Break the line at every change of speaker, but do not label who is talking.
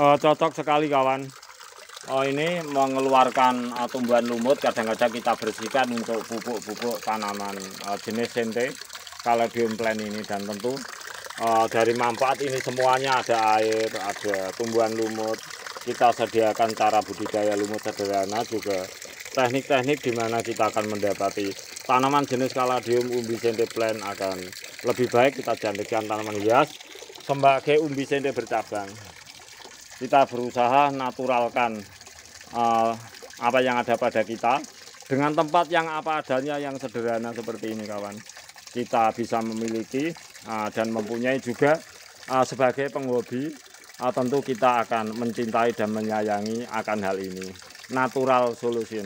Eh, cocok sekali kawan. Oh ini mengeluarkan uh, tumbuhan lumut. Kadang-kadang kita bersihkan untuk pupuk-pupuk tanaman uh, jenis sente caladium plant ini dan tentu uh, dari manfaat ini semuanya ada air, ada tumbuhan lumut. Kita sediakan cara budidaya lumut sederhana juga. Teknik-teknik di mana kita akan mendapati tanaman jenis caladium umbi sente plant akan lebih baik. Kita jadikan tanaman hias sebagai umbi sente bercabang kita berusaha naturalkan uh, apa yang ada pada kita dengan tempat yang apa adanya yang sederhana seperti ini kawan. Kita bisa memiliki uh, dan mempunyai juga uh, sebagai penghobi uh, tentu kita akan mencintai dan menyayangi akan hal ini. Natural solution